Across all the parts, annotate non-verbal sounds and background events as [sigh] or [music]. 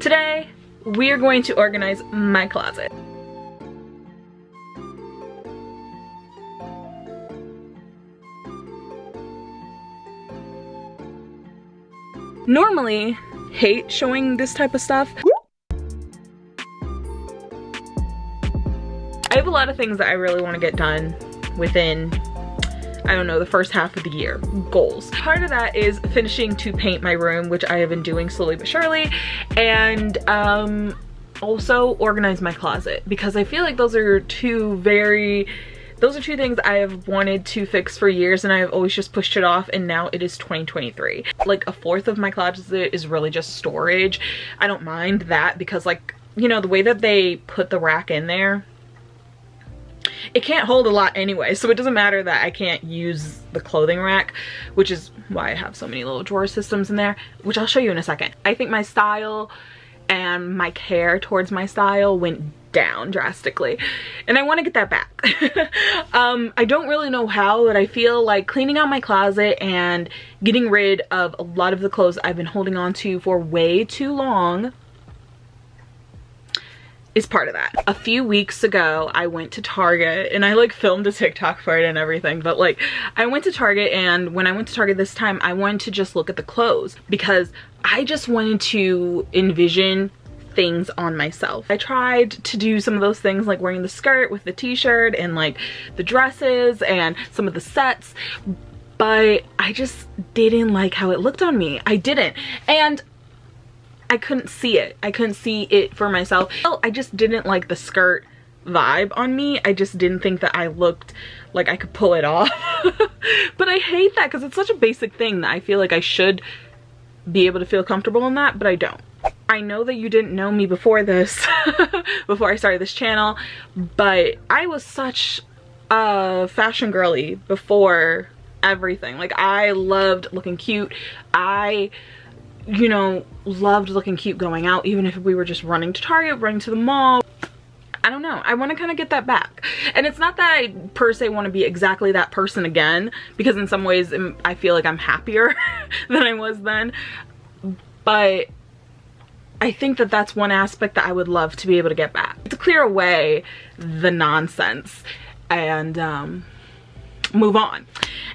Today, we are going to organize my closet. Normally, hate showing this type of stuff. I have a lot of things that I really want to get done within I don't know, the first half of the year. Goals. Part of that is finishing to paint my room, which I have been doing slowly but surely. And um, also organize my closet because I feel like those are two very those are two things I have wanted to fix for years and I have always just pushed it off and now it is 2023. Like a fourth of my closet is really just storage. I don't mind that because like, you know, the way that they put the rack in there, it can't hold a lot anyway, so it doesn't matter that I can't use the clothing rack, which is why I have so many little drawer systems in there, which I'll show you in a second. I think my style and my care towards my style went down drastically and I want to get that back. [laughs] um, I don't really know how but I feel like cleaning out my closet and getting rid of a lot of the clothes I've been holding on to for way too long is part of that. A few weeks ago, I went to Target and I like filmed a TikTok for it and everything, but like I went to Target and when I went to Target this time, I wanted to just look at the clothes because I just wanted to envision things on myself. I tried to do some of those things like wearing the skirt with the t-shirt and like the dresses and some of the sets, but I just didn't like how it looked on me. I didn't. And I couldn't see it. I couldn't see it for myself. I just didn't like the skirt vibe on me. I just didn't think that I looked like I could pull it off. [laughs] but I hate that because it's such a basic thing that I feel like I should be able to feel comfortable in that, but I don't. I know that you didn't know me before this, [laughs] before I started this channel, but I was such a fashion girly before everything. Like I loved looking cute. I you know, loved looking cute going out, even if we were just running to Target, running to the mall. I don't know. I want to kind of get that back. And it's not that I per se want to be exactly that person again, because in some ways um, I feel like I'm happier [laughs] than I was then. But I think that that's one aspect that I would love to be able to get back. To clear away the nonsense and um, move on.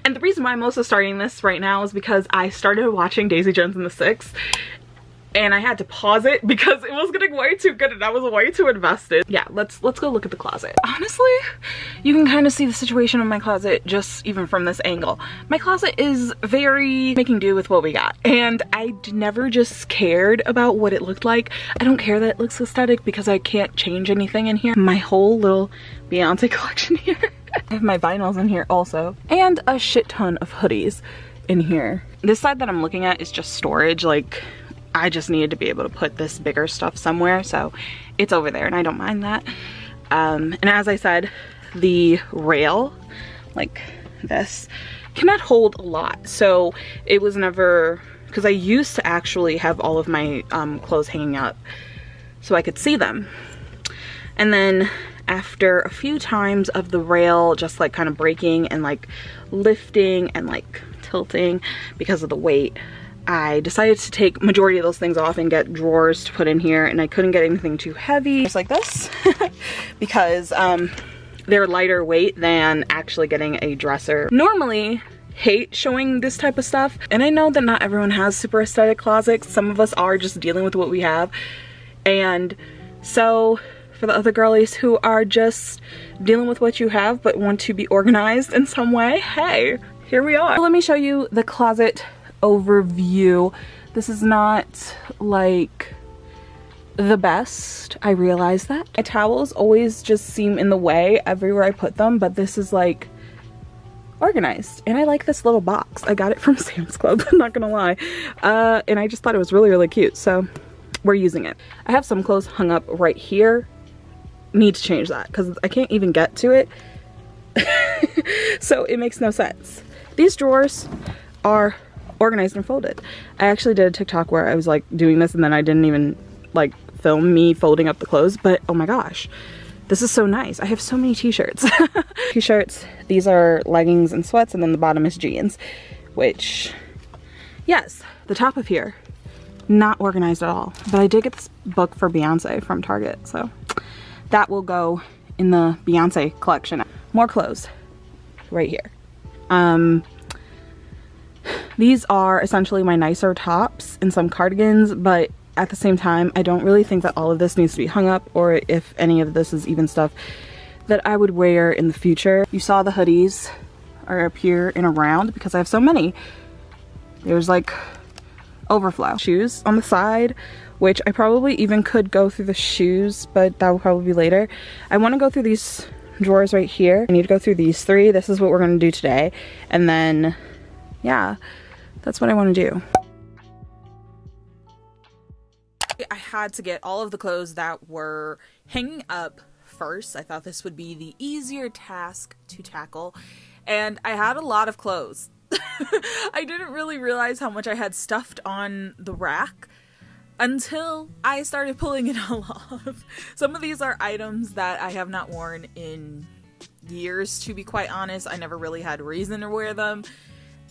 And the reason why I'm also starting this right now is because I started watching Daisy Jones and the Six and I had to pause it [laughs] because it was getting way too good and I was way too invested. Yeah, let's let's go look at the closet. Honestly, you can kind of see the situation of my closet just even from this angle. My closet is very making do with what we got and I never just cared about what it looked like. I don't care that it looks aesthetic because I can't change anything in here. My whole little Beyonce [laughs] collection here. [laughs] I have my vinyls in here also. And a shit ton of hoodies in here. This side that I'm looking at is just storage. Like, I just needed to be able to put this bigger stuff somewhere. So it's over there and I don't mind that. Um, and as I said, the rail, like this, cannot hold a lot. So it was never, because I used to actually have all of my um, clothes hanging up so I could see them. And then after a few times of the rail just like kind of breaking and like lifting and like tilting because of the weight I decided to take majority of those things off and get drawers to put in here and I couldn't get anything too heavy just like this [laughs] because um, they're lighter weight than actually getting a dresser. Normally hate showing this type of stuff and I know that not everyone has super aesthetic closets. Some of us are just dealing with what we have and so for the other girlies who are just dealing with what you have but want to be organized in some way, hey, here we are. Let me show you the closet overview. This is not like the best. I realize that. My towels always just seem in the way everywhere I put them, but this is like organized. And I like this little box. I got it from [laughs] Sam's Club, I'm not gonna lie. Uh, and I just thought it was really, really cute. So we're using it. I have some clothes hung up right here need to change that because I can't even get to it. [laughs] so it makes no sense. These drawers are organized and folded. I actually did a TikTok where I was like doing this and then I didn't even like film me folding up the clothes, but oh my gosh, this is so nice. I have so many t-shirts. [laughs] t-shirts, these are leggings and sweats and then the bottom is jeans, which yes, the top of here not organized at all. But I did get this book for Beyonce from Target, so that will go in the Beyonce collection. More clothes right here. Um, these are essentially my nicer tops and some cardigans, but at the same time, I don't really think that all of this needs to be hung up or if any of this is even stuff that I would wear in the future. You saw the hoodies are up here in a round because I have so many. There's like overflow. Shoes on the side, which I probably even could go through the shoes, but that will probably be later. I want to go through these drawers right here. I need to go through these three. This is what we're going to do today. And then, yeah, that's what I want to do. I had to get all of the clothes that were hanging up first. I thought this would be the easier task to tackle. And I had a lot of clothes. [laughs] I didn't really realize how much I had stuffed on the rack until I started pulling it [laughs] all off. Some of these are items that I have not worn in years, to be quite honest. I never really had reason to wear them.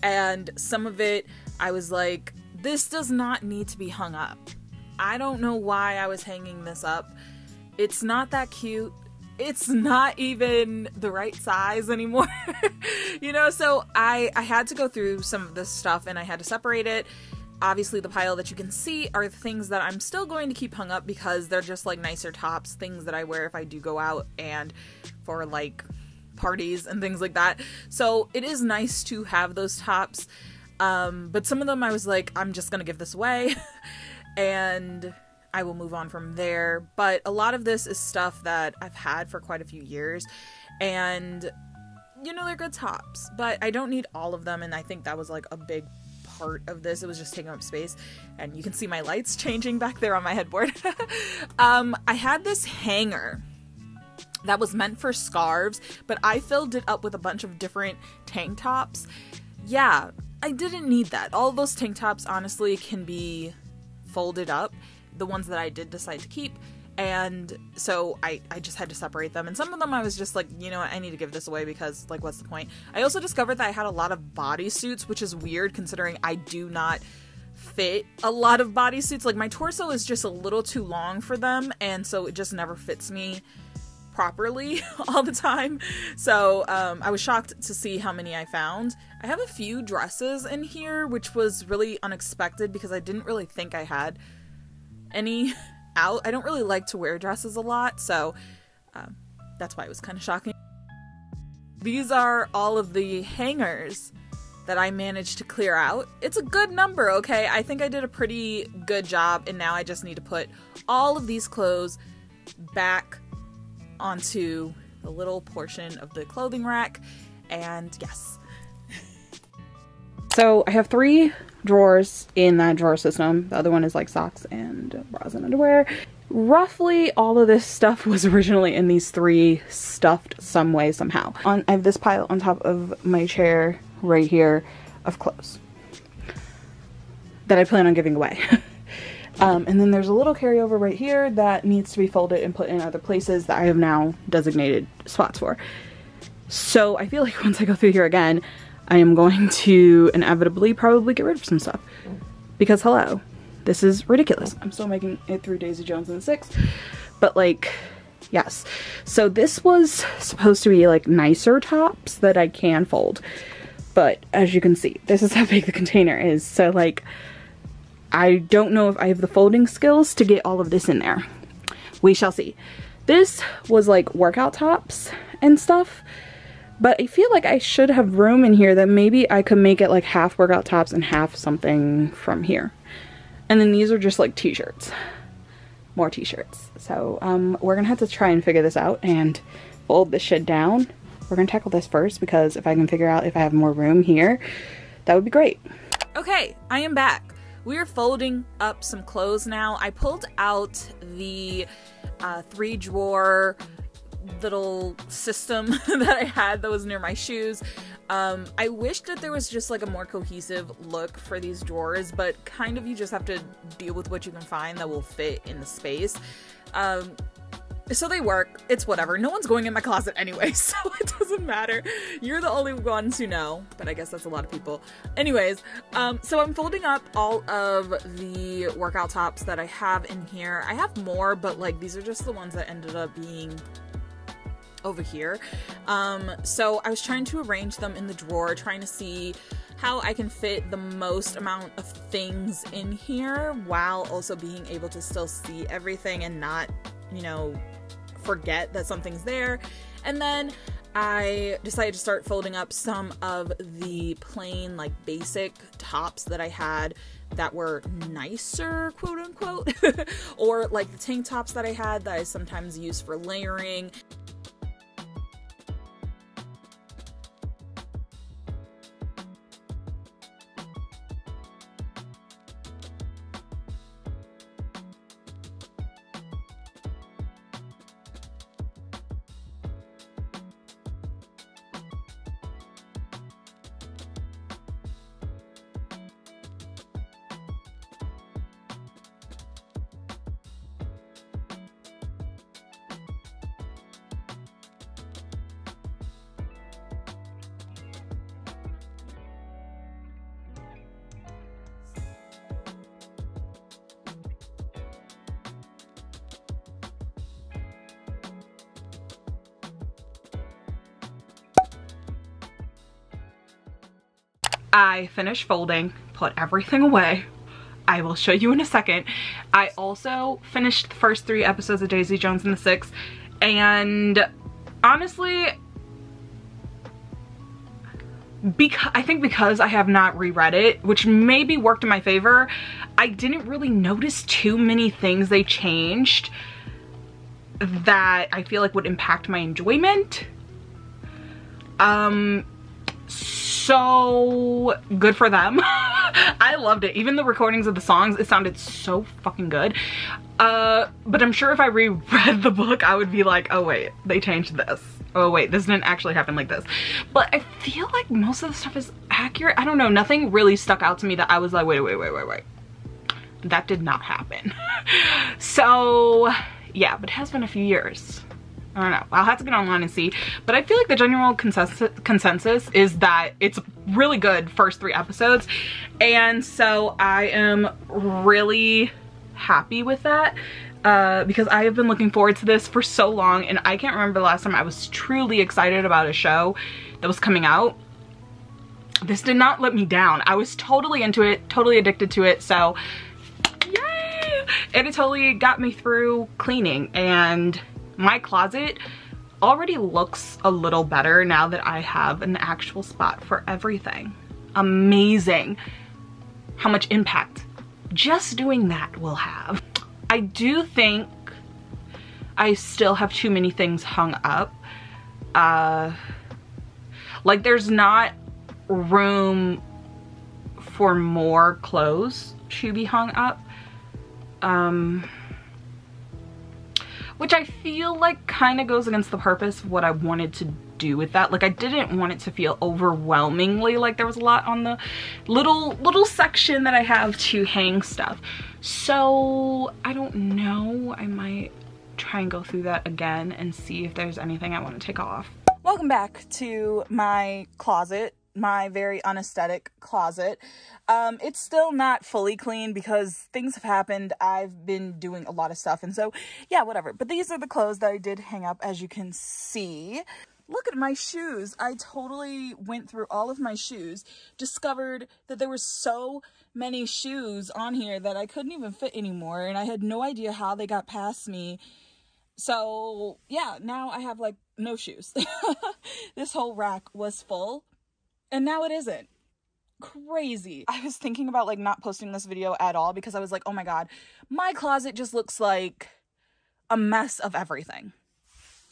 And some of it, I was like, this does not need to be hung up. I don't know why I was hanging this up. It's not that cute. It's not even the right size anymore. [laughs] you know, so I I had to go through some of this stuff and I had to separate it. Obviously, the pile that you can see are things that I'm still going to keep hung up because they're just like nicer tops, things that I wear if I do go out and for like parties and things like that. So it is nice to have those tops. Um, but some of them I was like, I'm just gonna give this away. [laughs] and I will move on from there. But a lot of this is stuff that I've had for quite a few years, and you know, they're good tops, but I don't need all of them, and I think that was like a big part of this. It was just taking up space, and you can see my lights [laughs] changing back there on my headboard. [laughs] um, I had this hanger that was meant for scarves, but I filled it up with a bunch of different tank tops. Yeah, I didn't need that. All those tank tops honestly can be folded up, the ones that I did decide to keep. And so I, I just had to separate them. And some of them I was just like, you know what, I need to give this away because, like, what's the point? I also discovered that I had a lot of bodysuits, which is weird considering I do not fit a lot of bodysuits. Like, my torso is just a little too long for them, and so it just never fits me properly [laughs] all the time. So um, I was shocked to see how many I found. I have a few dresses in here, which was really unexpected because I didn't really think I had any [laughs] out. I don't really like to wear dresses a lot, so um, that's why it was kind of shocking. These are all of the hangers that I managed to clear out. It's a good number, okay? I think I did a pretty good job, and now I just need to put all of these clothes back onto the little portion of the clothing rack, and yes. so I have three drawers in that drawer system. The other one is like socks and bras and underwear. Roughly all of this stuff [laughs] was originally in these three stuffed some way somehow. On I have this pile on top of my chair right here of clothes that I plan on giving away. [laughs] um, and then there's a little carryover right here that needs to be folded and put in other places that I have now designated spots for. So I feel like [laughs] once I go through here again, I am going to inevitably probably get rid of some stuff. Because hello, this is ridiculous. I'm still making it through Daisy Jones and the Six. But like, yes. So this was supposed to be like nicer tops that I can fold. But as you can see, this is how big the container is. So like, I don't know if I have the folding skills to get all of this in there. We shall see. This was like workout tops and stuff. But I feel like I should have room in here that maybe I could make it like half workout tops and half something from here. And then these are just like t-shirts. More t-shirts. So um, we're gonna have to try and figure this out and fold this shit down. We're gonna tackle this first because if I can figure out if I have more room here, that would be great. Okay, I am back. We're folding up some clothes now. I pulled out the uh, three drawer little system [laughs] that I had that was near my shoes. Um, I wish that there was just like a more cohesive look for these drawers, but kind of you just have to deal with what you can find that will fit in the space. Um, so they work. It's whatever. No one's going in my closet anyway, [laughs] so it doesn't matter. You're the only ones who know, but I guess that's a lot of people. Anyways, um, so I'm folding up all of the workout tops that I have in here. I have more, but like these are just the ones that ended up being over here. Um, so I was trying to arrange them in the drawer, trying to see how I can fit the most amount of things in here while also being able to still see everything and not, you know, forget that something's there. And then I decided to start folding up some of the plain, like basic tops that I had that were nicer, quote unquote, [laughs] or like the tank tops that I had that I sometimes use for layering. I finished folding, put everything away. I will show you in a second. I also finished the first three episodes of Daisy Jones and the Six and honestly, because I think because I have not reread it, which maybe worked in my favor, I didn't really notice too many things they changed that I feel like would impact my enjoyment. Um, so good for them. [laughs] I loved it. Even the recordings of the songs, it sounded so fucking good. Uh, but I'm sure if I reread the book, I would be like, oh wait, they changed this. Oh wait, this didn't actually happen like this. But I feel like most of the stuff is accurate. I don't know, nothing really stuck out to me that I was like, wait, wait, wait, wait, wait. That did not happen. [laughs] so yeah, but it has been a few years. I don't know. I'll have to get online and see. But I feel like the general consensus, consensus is that it's really good first three episodes. And so I am really happy with that. Uh, because I have been looking forward to this for so long and I can't remember the last time I was truly excited about a show that was coming out. This did not let me down. I was totally into it, totally addicted to it, so yay! And it totally got me through cleaning and my closet already looks a little better now that I have an actual spot for everything. Amazing how much impact just doing that will have. I do think I still have too many things hung up. Uh, like there's not room for more clothes to be hung up. Um, which I feel like kind of goes against the purpose of what I wanted to do with that. Like I didn't want it to feel overwhelmingly like there was a lot on the little, little section that I have to hang stuff. So I don't know, I might try and go through that again and see if there's anything I want to take off. Welcome back to my closet my very unesthetic closet. Um, it's still not fully clean because things have happened. I've been doing a lot of stuff. And so, yeah, whatever. But these are the clothes that I did hang up, as you can see. Look at my shoes. I totally went through all of my shoes, discovered that there were so many shoes on here that I couldn't even fit anymore. And I had no idea how they got past me. So, yeah, now I have like no shoes. [laughs] this whole rack was full and now it isn't crazy. I was thinking about like not posting this video at all because I was like, oh my god, my closet just looks like a mess of everything.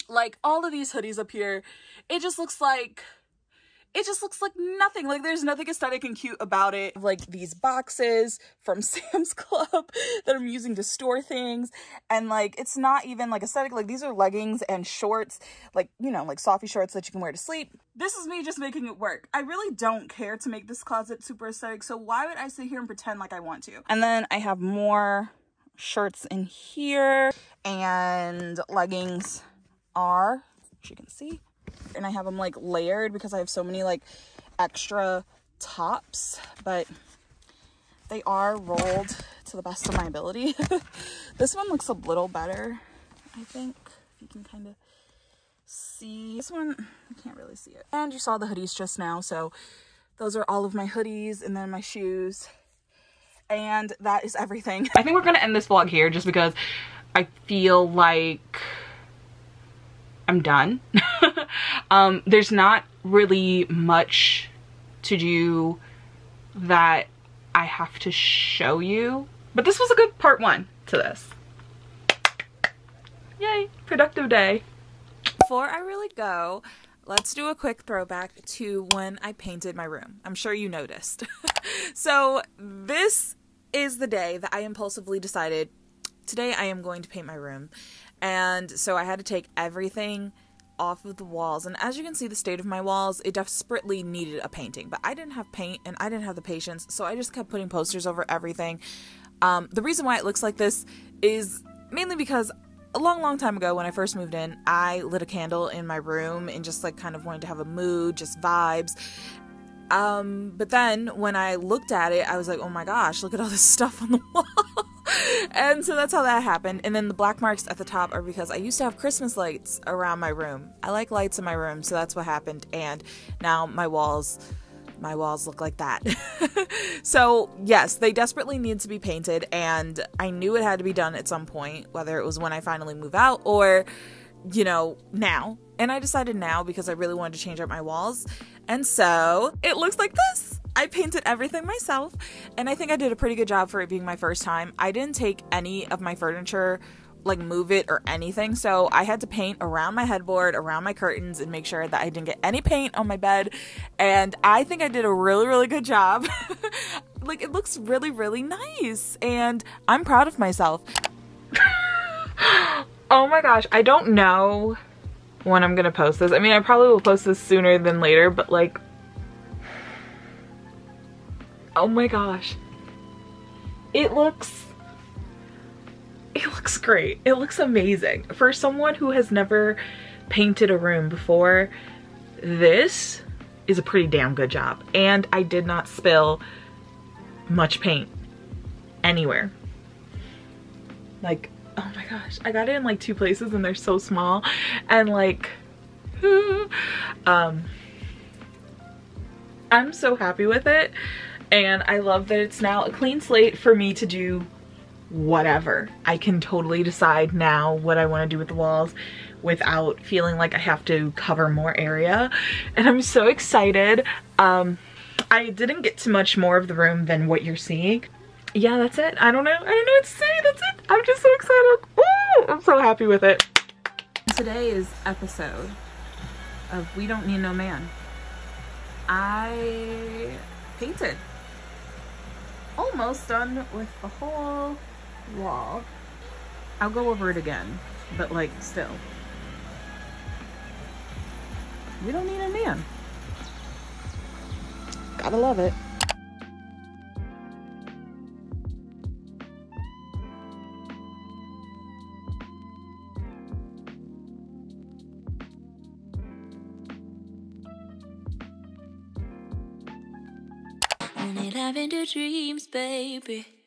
Like all of these hoodies up here, it just looks like it just looks like nothing. Like there's nothing aesthetic and cute about it. Like these boxes from [laughs] Sam's Club that I'm using to store things. And like, it's not even like aesthetic. Like these are leggings and shorts, like, you know, like softy shorts that you can wear to sleep. This is me just making it work. I really don't care to make this closet super aesthetic. So why would I sit here and pretend like I want to? And then I have more shirts in here and leggings are, as you can see. And I have them like layered because I have so many like extra tops, but they are rolled to the best of my ability. [laughs] this one looks a little better, I think. You can kind of see. This one, you can't really see it. And you saw the hoodies just now, so those are all of my hoodies and then my shoes. And that is everything. I think we're gonna end this vlog here just because I feel like I'm done. [laughs] um, there's not really much to do that I have to show you. But this was a good part one to this. Yay, productive day. Before I really go, let's do a quick throwback to when I painted my room. I'm sure you noticed. [laughs] so this is the day that I impulsively decided today I am going to paint my room. And so I had to take everything off of the walls. And as you can see, the state of my walls, it desperately needed a painting. But I didn't have paint and I didn't have the patience, so I just kept putting posters over everything. Um, the reason why it looks like this is mainly because a long, long time ago when I first moved in, I lit a candle in my room and just like kind of wanted to have a mood, just vibes. Um, but then when I looked at it, I was like, oh my gosh, look at all this [laughs] stuff on the wall. [laughs] and so that's how that happened. And then the black marks at the top are because I used to have Christmas lights around my room. I like lights in my room, so that's what happened. And now my walls my walls look like that. [laughs] so, yes, they desperately need to be painted and I knew it had to be done at some point, whether it was when I finally move out or you know, now. And I decided now because I really wanted to change up my walls. And so, it looks like this. I painted everything myself, and I think I did a pretty good job for it being my first time. I didn't take any of my furniture, like move it or anything, so I had to paint around my headboard, around my curtains, and make sure that I didn't get any paint on my bed. And I think I did a really, really good job. [laughs] like, it looks really, really nice, and I'm proud of myself. [gasps] oh my gosh, I don't know when I'm gonna post this. I mean, I probably will post this sooner than later, but like, Oh my gosh. It looks, it looks great. It looks amazing. For someone who has never painted a room before, this is a pretty damn good job. And I did not spill much paint anywhere. Like, oh my gosh, I got it in like two places and they're so small. And like, [laughs] um, I'm so happy with it and I love that it's now a clean slate for me to do whatever. I can totally decide now what I want to do with the walls without feeling like I have to cover more area and I'm so excited. Um, I didn't get to much more of the room than what you're seeing. Yeah, that's it. I don't know. I don't know what to say. That's it. I'm just so excited. Woo! I'm so happy with it. Today's episode of We Don't Need No Man. I painted almost done with the whole wall. I'll go over it again, but like still. We don't need a man. Gotta love it. Only into dreams, baby.